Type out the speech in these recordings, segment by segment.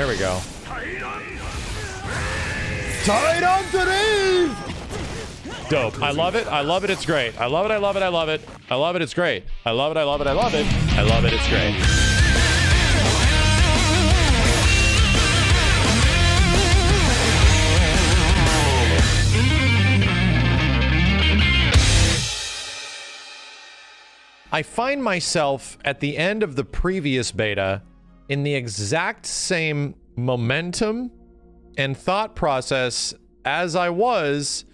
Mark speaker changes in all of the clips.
Speaker 1: There we go. Tight on today! Dope. I love it. I love it. It's great. I love it. I love it. I love it. I love it. It's great. I love it. I love it. I love it. I love it. It's great. I find myself at the end of the previous beta in the exact same momentum and thought process as I was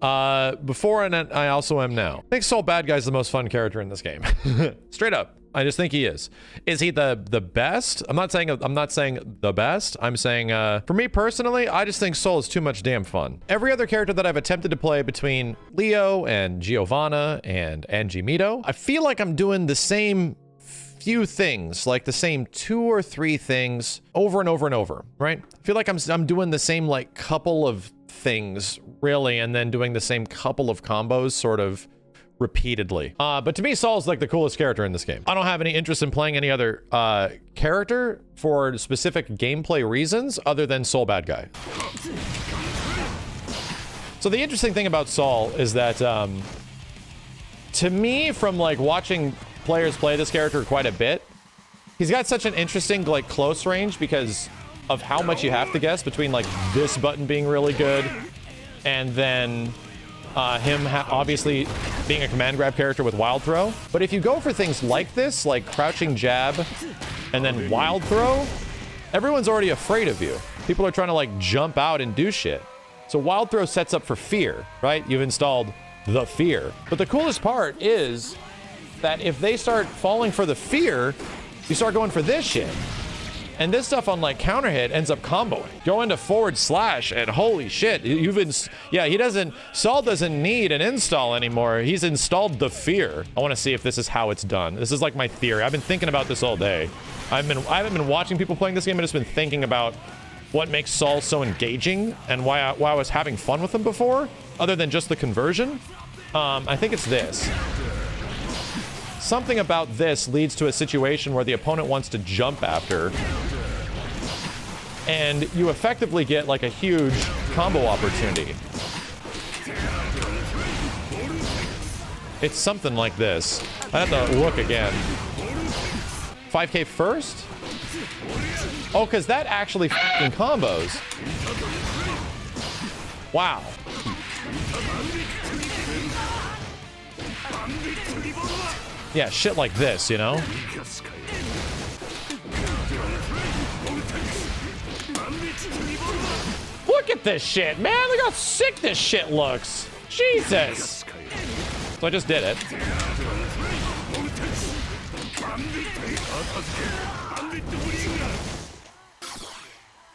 Speaker 1: uh, before and I also am now. I think Sol Badguy's the most fun character in this game. Straight up. I just think he is. Is he the the best? I'm not saying I'm not saying the best. I'm saying uh, for me personally, I just think Sol is too much damn fun. Every other character that I've attempted to play between Leo and Giovanna and Anji Mito, I feel like I'm doing the same few things, like the same two or three things over and over and over, right? I feel like I'm I'm doing the same like couple of things really and then doing the same couple of combos sort of repeatedly. Uh, but to me, Sol's like the coolest character in this game. I don't have any interest in playing any other uh, character for specific gameplay reasons other than Sol Badguy. So the interesting thing about Sol is that, um, to me, from like watching players play this character quite a bit, he's got such an interesting like close range because of how much you have to guess between like this button being really good and then uh, him obviously being a command grab character with wild throw. But if you go for things like this, like crouching jab and then wild throw, everyone's already afraid of you. People are trying to like jump out and do shit. So wild throw sets up for fear, right? You've installed the fear. But the coolest part is that if they start falling for the fear, you start going for this shit. And this stuff on like counter hit ends up comboing. Go into forward slash and holy shit, you've been, yeah, he doesn't, Sol doesn't need an install anymore. He's installed the fear. I want to see if this is how it's done. This is like my theory. I've been thinking about this all day. I've been, I haven't been watching people playing this game. I've just been thinking about what makes Sol so engaging and why I, why I was having fun with him before, other than just the conversion. Um, I think it's this. Something about this leads to a situation where the opponent wants to jump after and you effectively get like a huge combo opportunity. It's something like this. I have to look again. 5k first? Oh, because that actually fucking combos. Wow. Yeah, shit like this, you know? Look at this shit, man. Look how sick this shit looks. Jesus. So I just did it.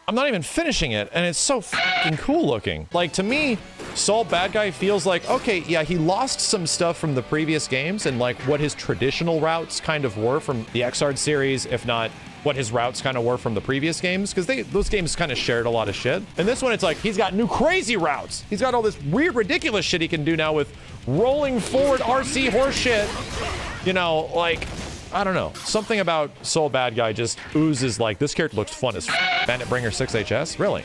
Speaker 1: I'm not even finishing it, and it's so fucking cool looking. Like, to me, Sol Badguy feels like, okay, yeah, he lost some stuff from the previous games and, like, what his traditional routes kind of were from the Xrd series, if not what his routes kind of were from the previous games because they those games kind of shared a lot of shit. And this one, it's like he's got new crazy routes. He's got all this weird, ridiculous shit he can do now with rolling forward RC horse shit. You know, like I don't know. Something about Sol Badguy just oozes like this character looks fun as Bandit Bringer 6HS. Really?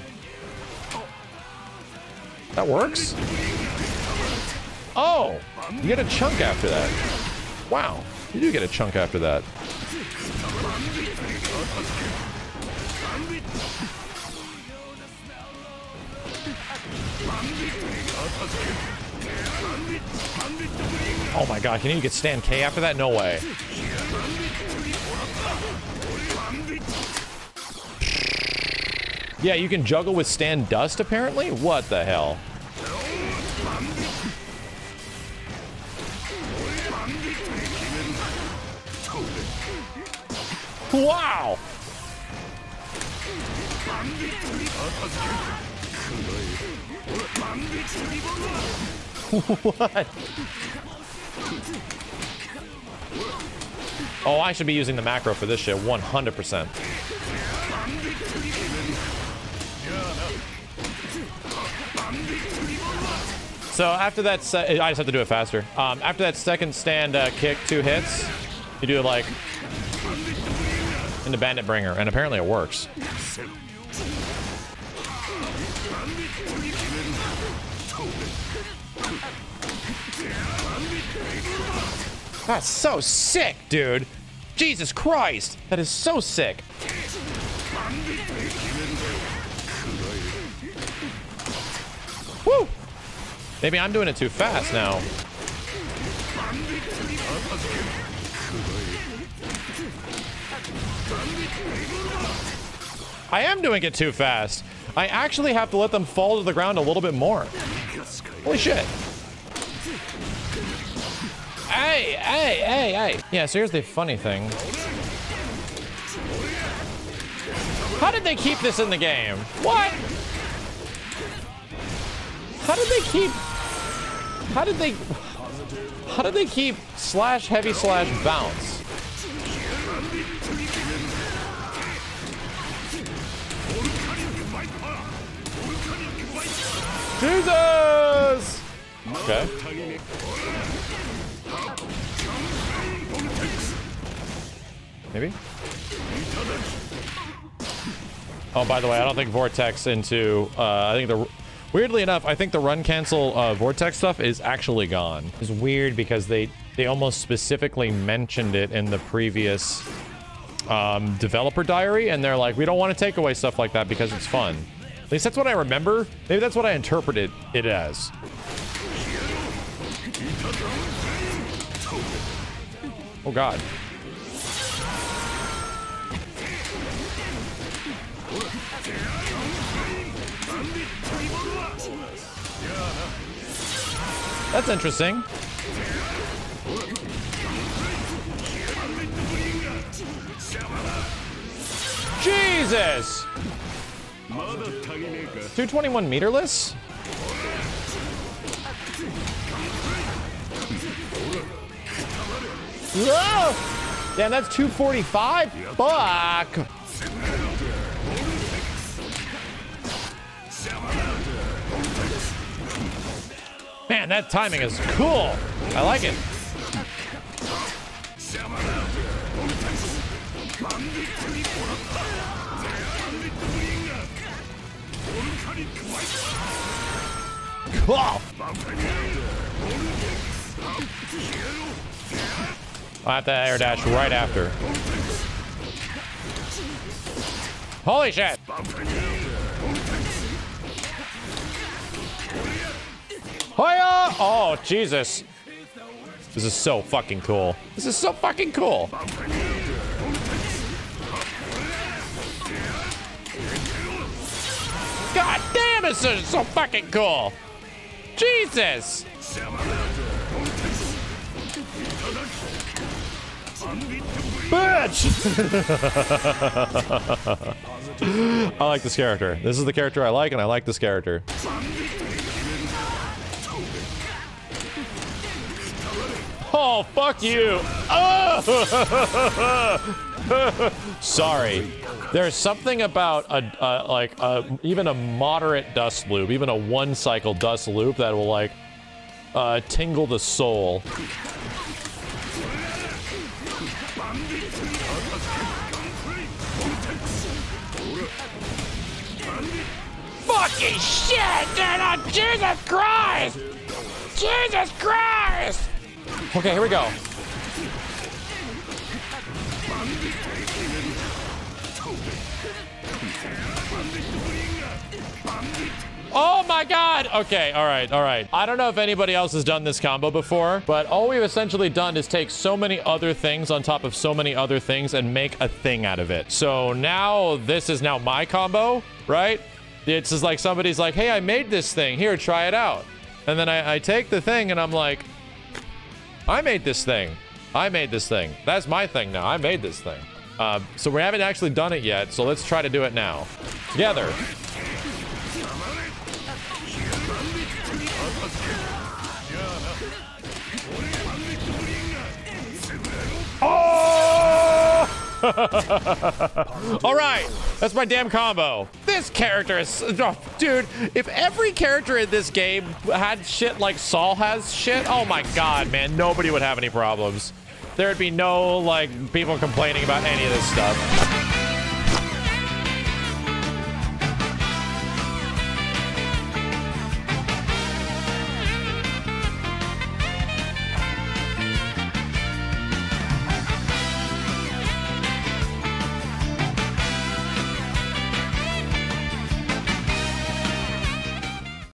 Speaker 1: That works? Oh, you get a chunk after that. Wow, you do get a chunk after that. Oh my god, can you get stand K after that? No way. Yeah, you can juggle with stand dust apparently? What the hell? Wow! what? Oh, I should be using the macro for this shit 100%. So after that, I just have to do it faster. Um, after that second stand uh, kick, two hits, you do like into Bandit Bringer, and apparently it works. That's so sick, dude. Jesus Christ. That is so sick. Woo! Maybe I'm doing it too fast now. I am doing it too fast. I actually have to let them fall to the ground a little bit more. Holy shit. Hey, hey, hey, hey. Yeah, so here's the funny thing. How did they keep this in the game? What? How did they keep... How did they... How did they keep slash heavy slash bounce? Jesus! Okay. Maybe? Oh, by the way, I don't think Vortex into, uh, I think the, weirdly enough, I think the run cancel uh, Vortex stuff is actually gone. It's weird because they, they almost specifically mentioned it in the previous um, developer diary, and they're like, we don't want to take away stuff like that because it's fun. At least that's what I remember. Maybe that's what I interpreted it as. Oh god. That's interesting. Jesus! 221 meterless? Whoa! Damn, that's 245? Fuck! That timing is cool. I like it. Cool. i have to air dash right after. Holy shit! Oh, Jesus. This is so fucking cool. This is so fucking cool. God damn, this is so fucking cool. Jesus. Bitch! I like this character. This is the character I like, and I like this character. Oh, fuck you. Oh! Sorry. There's something about a, a like a, even a moderate dust loop, even a one cycle dust loop that will like uh, tingle the soul. Fucking shit, dude! Oh, Jesus Christ! Jesus Christ! Okay, here we go. Oh my god! Okay, all right, all right. I don't know if anybody else has done this combo before, but all we've essentially done is take so many other things on top of so many other things and make a thing out of it. So now this is now my combo, right? It's just like somebody's like, hey, I made this thing. Here, try it out. And then I, I take the thing and I'm like, I made this thing. I made this thing. That's my thing now. I made this thing. Uh, so we haven't actually done it yet, so let's try to do it now. Together. Oh! All right, that's my damn combo. This character is, oh, dude, if every character in this game had shit like Sol has shit, oh my god, man, nobody would have any problems. there'd be no like people complaining about any of this stuff.